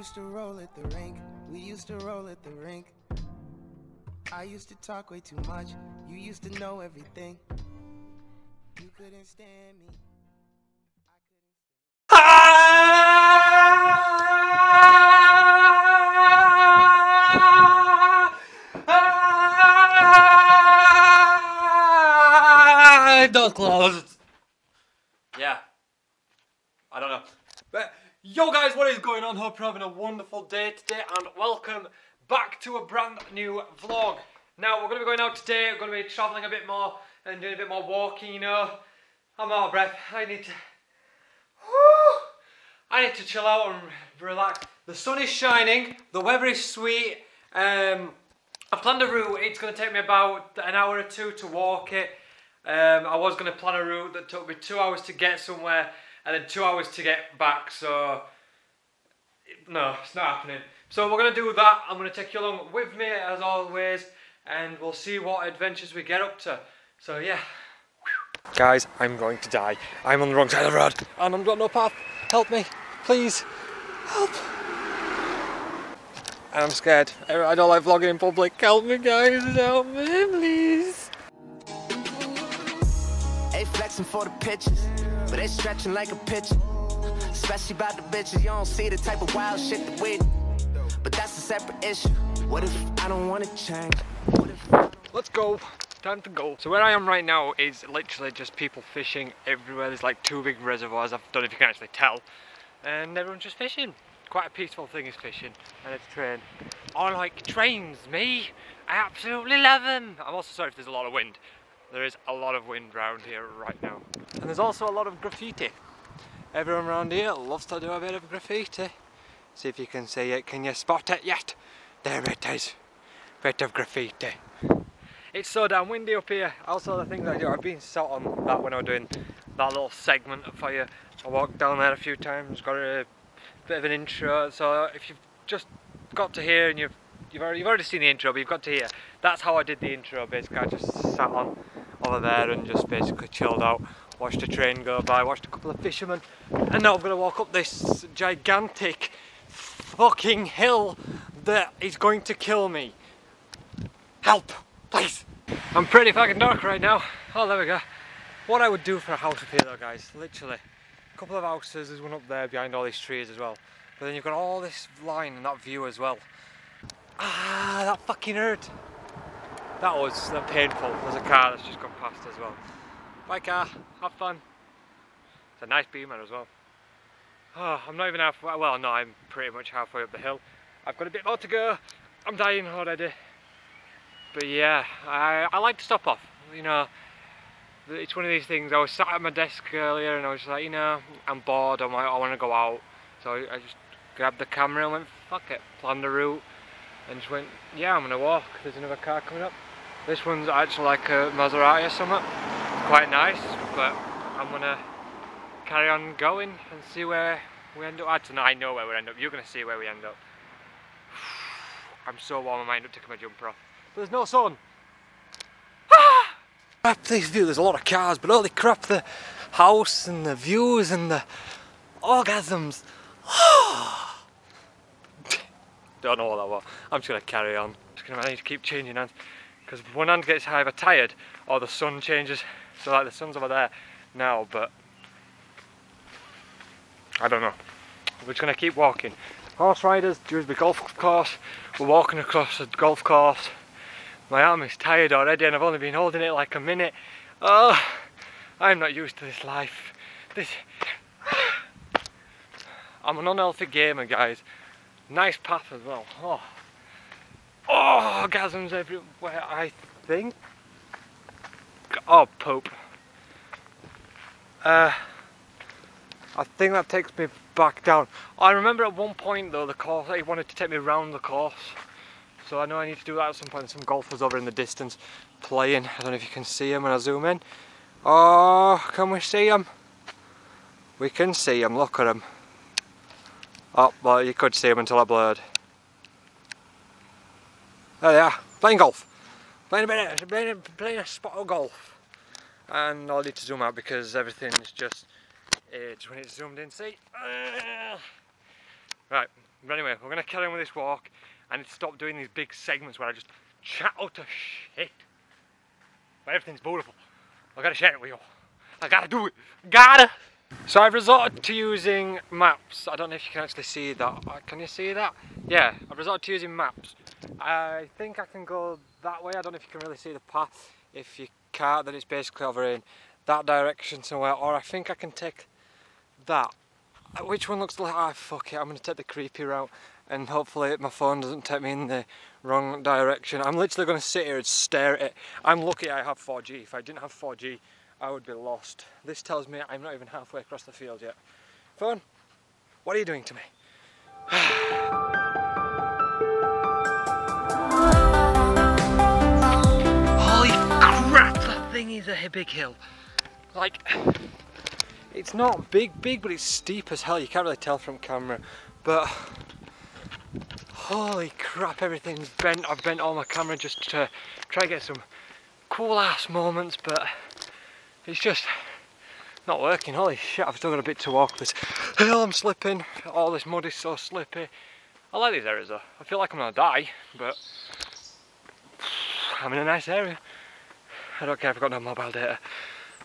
used to roll at the rink. We used to roll at the rink. I used to talk way too much. You used to know everything. You couldn't stand me. Ah! Door closed. Yeah. I don't know. But yo guys, what is going on? Hope you're having a wonderful day today and welcome back to a brand new vlog. Now we're gonna be going out today, we're gonna be travelling a bit more and doing a bit more walking, you know. I'm out of breath. I need to! I need to chill out and relax. The sun is shining, the weather is sweet. Um, I planned a route, it's going to take me about an hour or two to walk it. Um, I was going to plan a route that took me two hours to get somewhere and then two hours to get back, so no, it's not happening. So we're going to do that, I'm going to take you along with me as always and we'll see what adventures we get up to. So yeah. Guys, I'm going to die. I'm on the wrong side of the road and I've got no path. Help me, please. Help. And I'm scared. I don't like vlogging in public. Help me guys, help me please. They flexing for the pictures, but they stretching like a pitcher. Especially about the bitches, you don't see the type of wild shit that we. But that's a separate issue. What if I don't wanna change? What if Let's go. Time to go. So where I am right now is literally just people fishing everywhere. There's like two big reservoirs. I don't know if you can actually tell. And everyone's just fishing. Quite a peaceful thing is fishing. And it's train. I like trains, me. I absolutely love them. I'm also sorry if there's a lot of wind. There is a lot of wind around here right now. And there's also a lot of graffiti. Everyone around here loves to do a bit of graffiti. See if you can see it. Can you spot it yet? There it is. Bit of graffiti. It's so damn windy up here. Also the thing that I do, I've been sat on that when I was doing that little segment for you. I walked down there a few times, got a bit of an intro. So if you've just got to here and you've you've already, you've already seen the intro, but you've got to hear. That's how I did the intro. Basically, I just sat on over there and just basically chilled out, watched a train go by, watched a couple of fishermen, and now I'm gonna walk up this gigantic fucking hill that is going to kill me. Help, please. I'm pretty fucking dark right now. Oh, there we go. What I would do for a house up here though, guys, literally, a couple of houses, there's one up there behind all these trees as well. But then you've got all this line and that view as well. Ah, that fucking hurt. That was that painful. There's a car that's just gone past as well. Bye car, have fun. It's a nice beamer as well. Oh, I'm not even halfway, well no, I'm pretty much halfway up the hill. I've got a bit more to go. I'm dying already. But yeah, I, I like to stop off. You know, it's one of these things. I was sat at my desk earlier and I was like, you know, I'm bored. I want, I want to go out. So I just grabbed the camera and went, fuck it, planned the route, and just went, yeah, I'm gonna walk. There's another car coming up. This one's actually like a Maserati or something. Quite nice, but I'm gonna carry on going and see where we end up. Actually, no, I know where we end up. You're gonna see where we end up. I'm so warm, I might end up taking my jumper off. But there's no sun. Ah! Crap, this view, there's a lot of cars, but holy crap, the house and the views and the orgasms. Don't know what that was. I'm just gonna carry on. I'm Just gonna I need to keep changing hands because one hand gets either tired or the sun changes. So like the sun's over there now, but I don't know. We're just gonna keep walking. Horse riders, Dewsbury Golf Course. We're walking across the golf course. My arm is tired already and I've only been holding it like a minute. Oh, I'm not used to this life. This. I'm an unhealthy gamer, guys. Nice path as well. Oh, oh orgasms everywhere, I think. Oh, Pope. Uh, I think that takes me back down. I remember at one point though, the course, he wanted to take me around the course. So I know I need to do that at some point. Some golfers over in the distance playing. I don't know if you can see them when I zoom in. Oh, can we see them? We can see them, look at them. Oh, well you could see them until I blurred. There they are, playing golf. Playing a bit of, playing a, playing a spot of golf. And I'll need to zoom out because everything's just, it's when it's zoomed in, see? Right, But anyway, we're gonna carry on with this walk. To stop doing these big segments where I just chat out to shit. But everything's beautiful. I gotta share it with you. I gotta do it. Gotta. So I've resorted to using maps. I don't know if you can actually see that. Uh, Can you see that? Yeah, I've resorted to using maps. I think I can go that way. I don't know if you can really see the path. If you can't, then it's basically over in that direction somewhere. Or I think I can take that. Uh, Which one looks like, ah fuck it, I'm going to take the creepy route and hopefully my phone doesn't take me in the wrong direction. I'm literally going to sit here and stare at it. I'm lucky I have 4G. If I didn't have 4G, I would be lost. This tells me I'm not even halfway across the field yet. Phone, what are you doing to me? thing is a big hill. Like, it's not big, big, but it's steep as hell. You can't really tell from camera, but holy crap, everything's bent. I've bent all my camera just to try to get some cool ass moments, but it's just not working. Holy shit, I've still got a bit to walk this hill. I'm slipping. All this mud is so slippy. I like these areas though. I feel like I'm gonna die, but I'm in a nice area. I don't care if I've got no mobile data.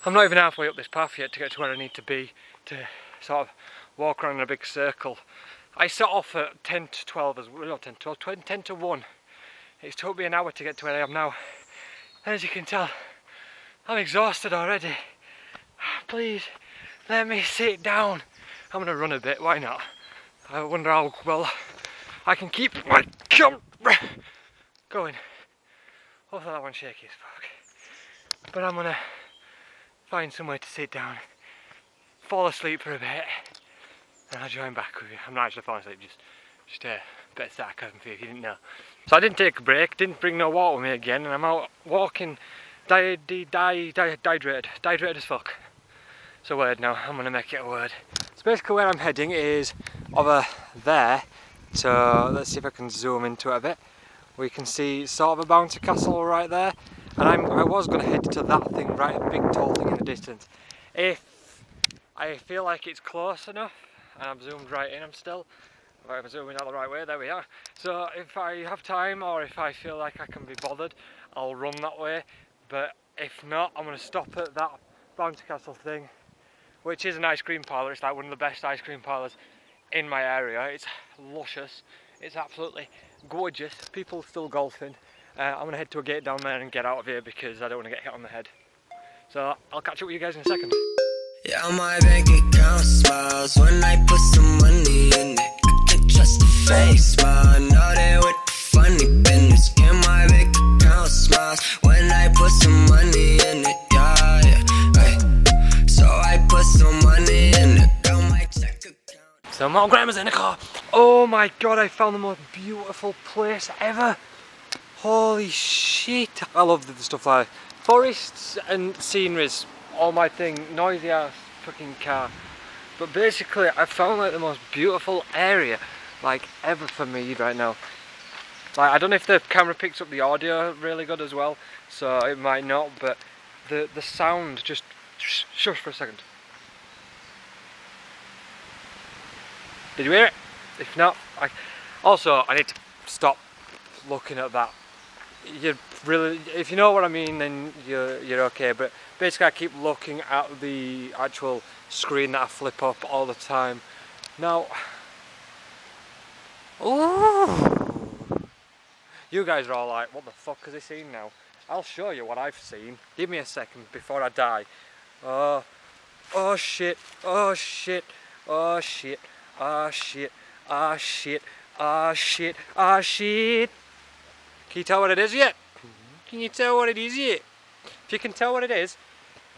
I'm not even halfway up this path yet to get to where I need to be to sort of walk around in a big circle. I set off at 10 to 12 as well, not 10 to 12, 20, 10 to 1. It's took me an hour to get to where I am now. And as you can tell, I'm exhausted already. Please, let me sit down. I'm gonna run a bit, why not? I wonder how well I can keep my jump going. Hopefully that one's shaky as fuck. But I'm gonna find somewhere to sit down, fall asleep for a bit, and I'll join back with you. I'm not actually falling asleep, just just a bit of sarcasm for you if you didn't know. So I didn't take a break, didn't bring no water with me again, and I'm out walking di di di di dehydrated, dehydrated as fuck. It's a word now, I'm gonna make it a word. So basically where I'm heading is over there, so let's see if I can zoom into it a bit. We can see sort of a bouncy castle right there, and I'm, I was going to head to that thing, right, big tall thing in the distance. If I feel like it's close enough, and I'm zoomed right in, I'm still, I'm zooming out the right way, there we are. So if I have time, or if I feel like I can be bothered, I'll run that way, but if not, I'm going to stop at that bouncy castle thing, which is an ice cream parlour, it's like one of the best ice cream parlours in my area, it's luscious, it's absolutely gorgeous, people still golfing, uh, I'm going to head to a gate down there and get out of here because I don't want to get hit on the head. So I'll catch up with you guys in a second. Yeah, my bank account smiles when I put some money in it. I can't trust the face, but I know that with the funny business. Yeah, my bank account smiles when I put some money in it. Yeah, yeah. Ay. So I put some money in it. Got my check account. So my grandma's in the car. Oh my god, I found the most beautiful place ever. Holy shit. I love the stuff like forests and sceneries, all my thing, noisy ass fucking car. But basically I found like the most beautiful area like ever for me right now. Like I don't know if the camera picks up the audio really good as well, so it might not, but the the sound just sh- shush for a second. Did you hear it? If not, I also I need to stop looking at that. You really, if you know what I mean, then you're you're okay. But basically, I keep looking at the actual screen that I flip up all the time. Now, ooh, you guys are all like, "What the fuck has he seen now?" I'll show you what I've seen. Give me a second before I die. Oh, oh shit! Oh shit! Oh shit! Oh shit! Ah shit, ah shit, ah shit. Can you tell what it is yet? Can you tell what it is yet? If you can tell what it is,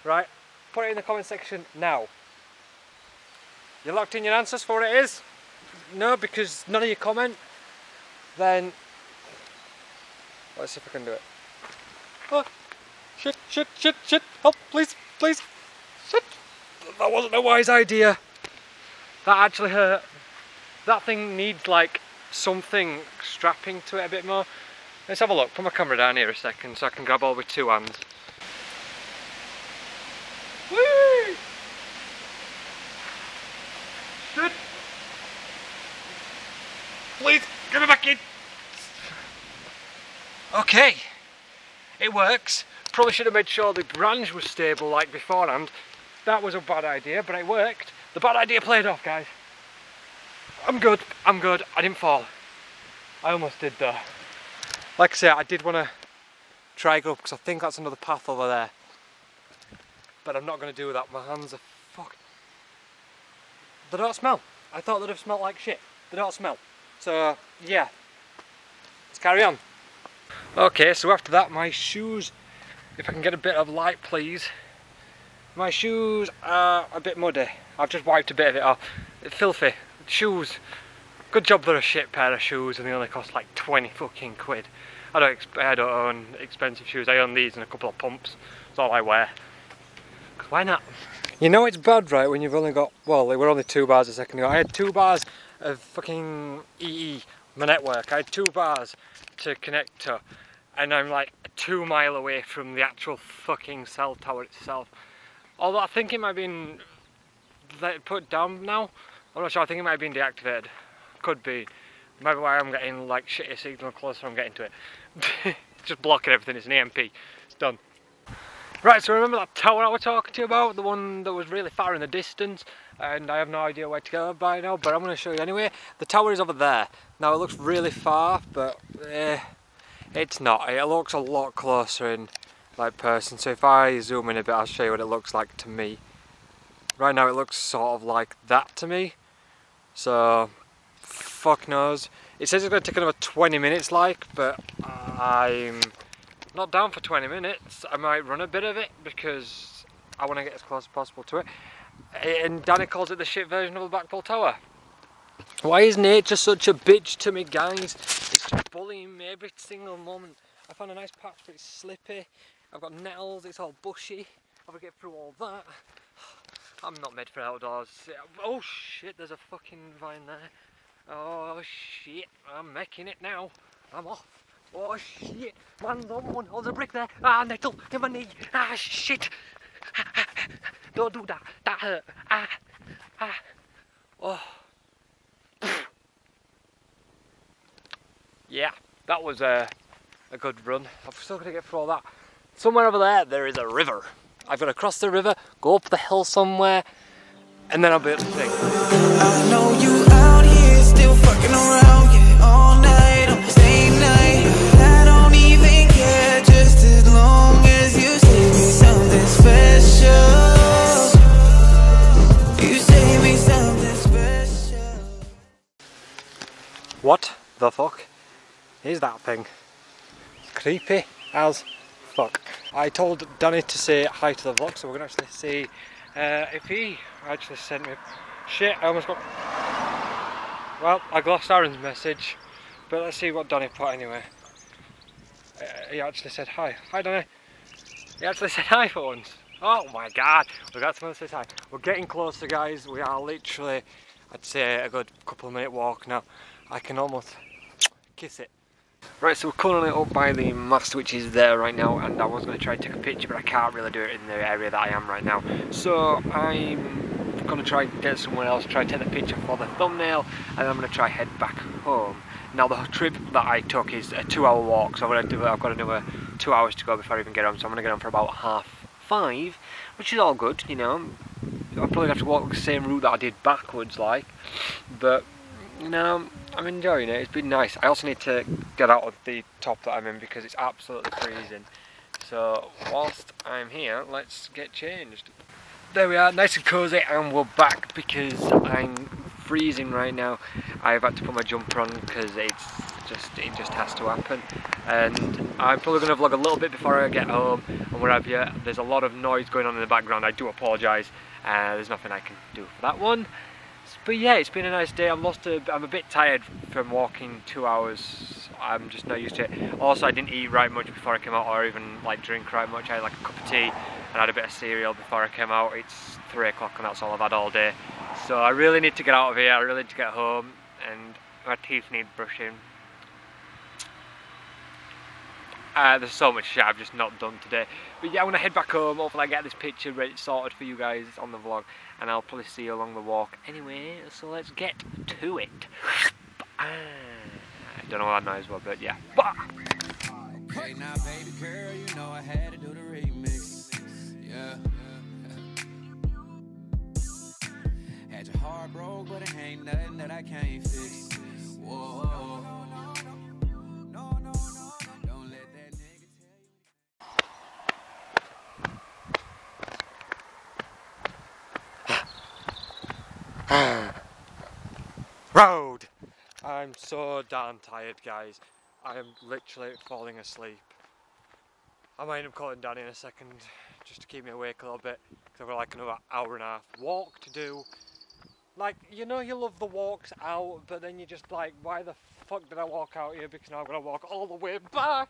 right, put it in the comment section now. You locked in your answers for what it is? No, because none of you comment? Then, let's see if I can do it. Oh, shit, shit, shit, shit, help, please, please, shit. That wasn't a wise idea. That actually hurt that thing needs like something strapping to it a bit more. Let's have a look, put my camera down here a second so I can grab all with two hands. Whee! Shit! Please, get me back in. Okay, it works. Probably should have made sure the branch was stable like beforehand. That was a bad idea, but it worked. The bad idea played off, guys. I'm good, I'm good. I didn't fall. I almost did though. Like I said, I did want to try go up because I think that's another path over there. But I'm not going to do that. My hands are fuck. They don't smell. I thought they'd have smelled like shit. They don't smell. So, yeah. Let's carry on. Okay, so after that, my shoes, if I can get a bit of light, please. My shoes are a bit muddy. I've just wiped a bit of it off. Filthy. Shoes. Good job they're a shit pair of shoes and they only cost like 20 fucking quid. I don't, I don't own expensive shoes. I own these and a couple of pumps. That's all I wear. Cause why not? You know it's bad, right, when you've only got, well, they were only two bars a second ago. I had two bars of fucking EE, my network. I had two bars to connect to and I'm like two mile away from the actual fucking cell tower itself. Although I think it might have been put down now. I'm not sure, I think it might have been deactivated. Could be. Maybe why I'm getting like shitty signal closer I'm getting to it. Just blocking everything, it's an EMP. It's done. Right, so remember that tower I was talking to you about? The one that was really far in the distance and I have no idea where to go by now, but I'm going to show you anyway. The tower is over there. Now it looks really far, but eh, it's not. It looks a lot closer in like person. So if I zoom in a bit, I'll show you what it looks like to me. Right now it looks sort of like that to me. So, fuck knows. It says it's going to take another 20 minutes like, but I'm not down for 20 minutes. I might run a bit of it because I want to get as close as possible to it. And Danny calls it the shit version of the Blackpool Tower. Why is nature such a bitch to me guys? It's bullying me every single moment. I found a nice patch but it's slippy. I've got nettles, it's all bushy. I've got to get through all that. I'm not made for outdoors. Oh shit, there's a fucking vine there. Oh shit, I'm making it now. I'm off. Oh shit, man, someone, oh, there's a brick there. Ah, nettle, in my knee. Ah, shit. Don't do that, that hurt. Ah, ah. Oh. yeah, that was a, a good run. I'm still to get through all that. Somewhere over there, there is a river. I've got to cross the river, go up the hill somewhere, and then I'll be able to sing. What the fuck? is that thing? Creepy as fuck. I told Danny to say hi to the vlog, so we're gonna actually see uh, if he actually sent me. Shit, I almost got. Well, I lost Aaron's message, but let's see what Danny put anyway. Uh, he actually said hi. Hi, Danny. He actually said hi for once. Oh my god, we got someone to say hi. We're getting closer, guys. We are literally, I'd say, a good couple of minute walk now. I can almost kiss it. Right, so we're calling it up by the mast which is there right now and I was going to try and take a picture but I can't really do it in the area that I am right now. So I'm going to try and get somewhere else, try and take the picture for the thumbnail and I'm going to try head back home. Now the trip that I took is a two hour walk so I'm to do, I've got another two hours to go before I even get home so I'm going to get home for about half five which is all good, you know. I'll probably have to walk the same route that I did backwards like but know, I'm enjoying it. It's been nice. I also need to get out of the top that I'm in because it's absolutely freezing. So whilst I'm here, let's get changed. There we are, nice and cozy, and we're back because I'm freezing right now. I've had to put my jumper on because it's just it just has to happen. And I'm probably going to vlog a little bit before I get home and wherever you. There's a lot of noise going on in the background. I do apologise. Uh, there's nothing I can do for that one. But yeah, it's been a nice day. I'm lost. A, I'm a bit tired from walking two hours. I'm just not used to it. Also, I didn't eat right much before I came out, or even like drink right much. I had like a cup of tea and had a bit of cereal before I came out. It's three o'clock, and that's all I've had all day. So I really need to get out of here. I really need to get home, and my teeth need brushing. Uh, there's so much shit I've just not done today. But yeah, I'm to head back home. Hopefully I get this picture sorted for you guys on the vlog. And I'll probably see you along the walk anyway. So let's get to it. Ah, I don't know what that noise was, but yeah. Now, baby girl, you know I had to do the remix. Yeah. Had your heart broke, but it ain't nothing that I can't fix. Whoa. Road! I'm so damn tired, guys. I am literally falling asleep. I might end up calling Danny in a second just to keep me awake a little bit because I've got like another hour and a half walk to do. Like, you know, you love the walks out, but then you're just like, why the fuck did I walk out here? Because now I'm gonna walk all the way back.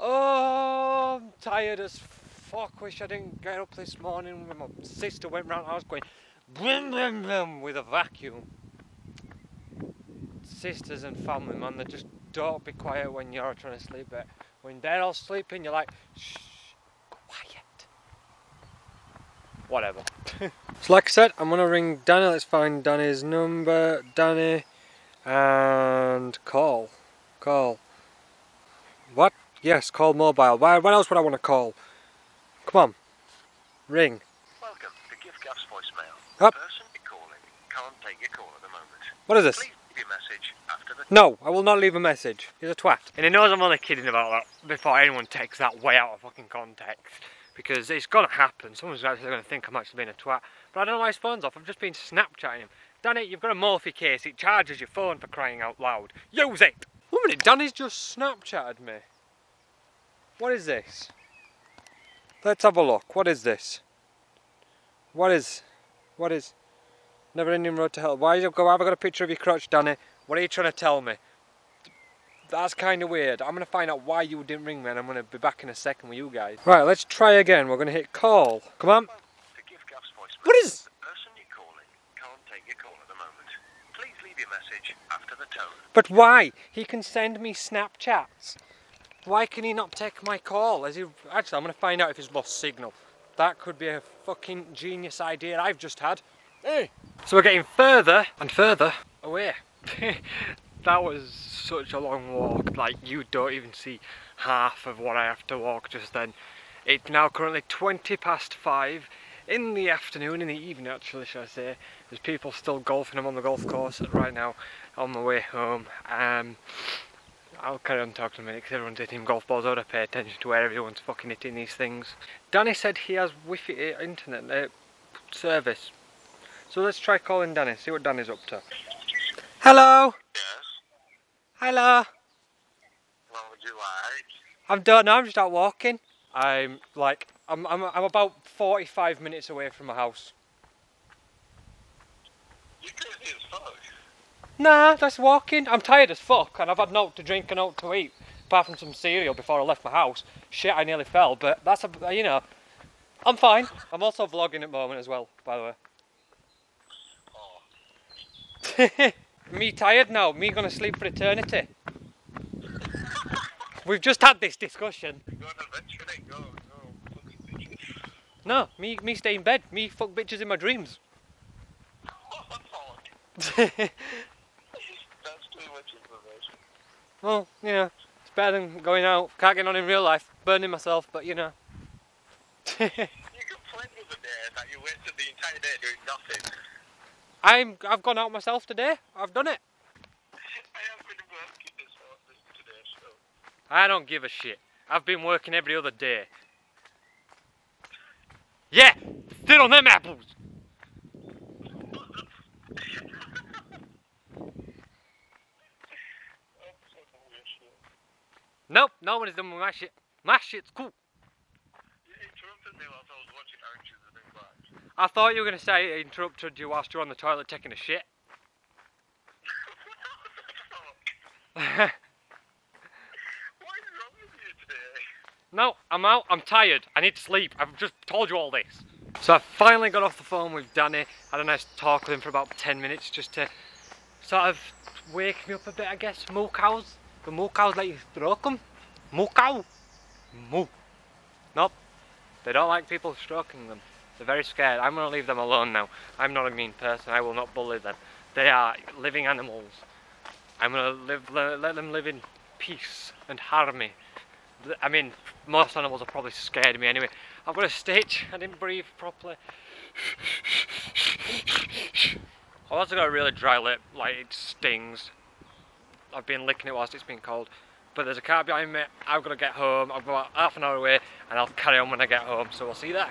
Oh, I'm tired as fuck. Wish I didn't get up this morning when my sister went round I was going blim blim blim with a vacuum sisters and family, man, they just don't be quiet when you're trying to sleep. But when they're all sleeping, you're like, shh, quiet. Whatever. so, like I said, I'm gonna ring Danny. Let's find Danny's number. Danny and call. Call. What? Yes, call mobile. Why? What else would I want to call? Come on. Ring. Welcome to giffgaff's voicemail. Up. The person you're calling can't take your call at the moment. What is this? Please leave your message after the No, I will not leave a message. He's a twat. And he knows I'm only kidding about that before anyone takes that way out of fucking context. Because it's gonna happen. Someone's actually gonna think I'm actually being a twat. But I don't know why his phone's off. I've just been Snapchatting him. Danny, you've got a Mophie case. It charges your phone for crying out loud. Use it! One minute, Danny's just Snapchatted me. What is this? Let's have a look. What is this? What is... What is... Never ending road to hell. Why have you got, have I got a picture of your crotch, Danny? What are you trying to tell me? That's kind of weird. I'm going to find out why you didn't ring me and I'm going to be back in a second with you guys. Right, let's try again. We're going to hit call. Come on. to giffgaff's voicemail. What is... The person you're calling can't take your call at the moment. Please leave your message after the tone. But why? He can send me Snapchats. Why can he not take my call? Is he... Actually, I'm going to find out if he's lost signal. That could be a fucking genius idea I've just had. Hey! So we're getting further and further away. that was such a long walk. Like, you don't even see half of what I have to walk just then. It's now currently 20 past 5 in the afternoon, in the evening actually, should I say. There's people still golfing. I'm on the golf course right now on my way home. Um, I'll carry on talking in a minute because everyone's hitting golf balls. I gotta pay attention to where everyone's fucking hitting these things. Danny said he has Wi-Fi uh, internet uh, service. So let's try calling Danny, see what Danny's up to. Hello! Yes. Hello! What would you like? I'm done now, I'm just out walking. I'm like, I'm, I'm, I'm about 45 minutes away from my house. You crazy as fuck. Nah, just walking. I'm tired as fuck and I've had no to drink and no to eat. Apart from some cereal before I left my house. Shit, I nearly fell, but that's a, you know, I'm fine. I'm also vlogging at the moment as well, by the way. me tired now, me gonna sleep for eternity. We've just had this discussion. Go on adventure, then. Go, go. Fucking bitch. No, me me stay in bed, me fuck bitches in my dreams. Oh, fuck. That's too much information. Well, you know, it's better than going out, can't get on in real life, burning myself, but you know. You complained the other day that you wasted the entire day doing nothing. I'm I've gone out myself today. I've done it. I have been working this today, so. I don't give a shit. I've been working every other day. Yeah, sit on them apples. Nope, nobody's done with my shit. My shit's cool. I the thought you were gonna say I interrupted you whilst you're on the toilet taking a shit. What you today? No, I'm out. I'm tired. I need to sleep. I've just told you all this. So I finally got off the phone with Danny. Had a nice talk with him for about 10 minutes just to sort of wake me up a bit, I guess. Moo cows. The moo cows you stroke them. Moo cow. Moo. Nope. They don't like people stroking them. They're very scared. I'm going to leave them alone now. I'm not a mean person. I will not bully them. They are living animals. I'm gonna live, let, them live in peace and harmony. I mean, most animals are probably scared of me anyway. I've got a stitch. I didn't breathe properly. I've also got a really dry lip, like it stings. I've been licking it whilst it's been cold. But there's a car behind me. I've got to get home. I'm about half an hour away, and I'll carry on when I get home. So we'll see you there.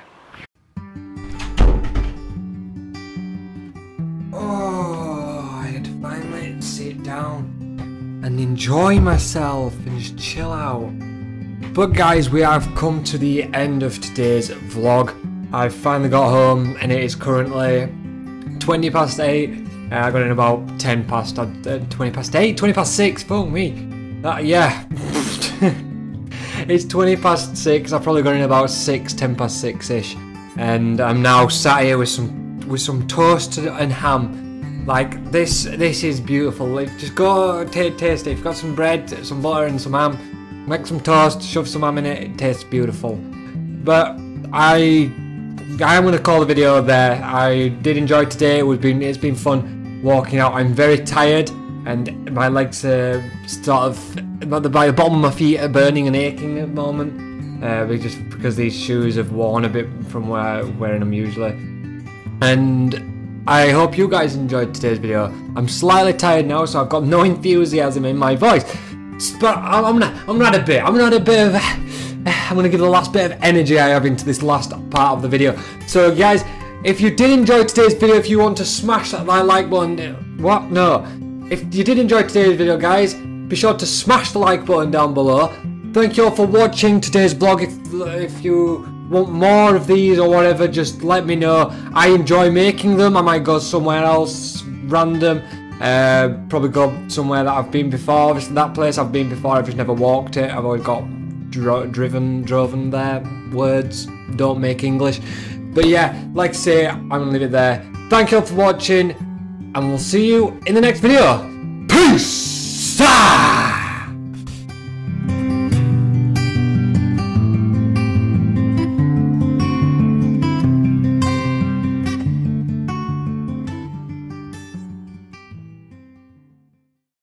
Oh, I had finally sit down and enjoy myself and just chill out. But guys, we have come to the end of today's vlog. I've finally got home and it is currently 20 past 8. Uh, I got in about 10 past, uh, 20 past 8, 20 past 6, fuck me. Uh, yeah. it's 20 past 6, I've probably got in about 6, 10 past 6ish. And I'm now sat here with some with some toast and ham. Like this, this is beautiful. Like, just go taste it. If you've got some bread, some butter, and some ham, make some toast, shove some ham in it. It tastes beautiful. But I, I'm gonna call the video there. I did enjoy today. It was been, it's been fun walking out. I'm very tired, and my legs are sort of, by the bottom of my feet are burning and aching at the moment. Uh, just because these shoes have worn a bit from where I'm wearing them usually. And I hope you guys enjoyed today's video. I'm slightly tired now, so I've got no enthusiasm in my voice. But I'm gonna, I'm gonna add a bit. I'm gonna add a bit of. I'm gonna give the last bit of energy I have into this last part of the video. So, guys, if you did enjoy today's video, if you want to smash that like button, what? No. If you did enjoy today's video, guys, be sure to smash the like button down below. Thank you all for watching today's vlog. If if you want more of these or whatever, just let me know. I enjoy making them. I might go somewhere else random. Uh, probably go somewhere that I've been before. Obviously, that place I've been before. I've just never walked it. I've always got dro driven, driven there. Words don't make English. But yeah, like I say, I'm gonna leave it there. Thank you all for watching, and we'll see you in the next video. Peace!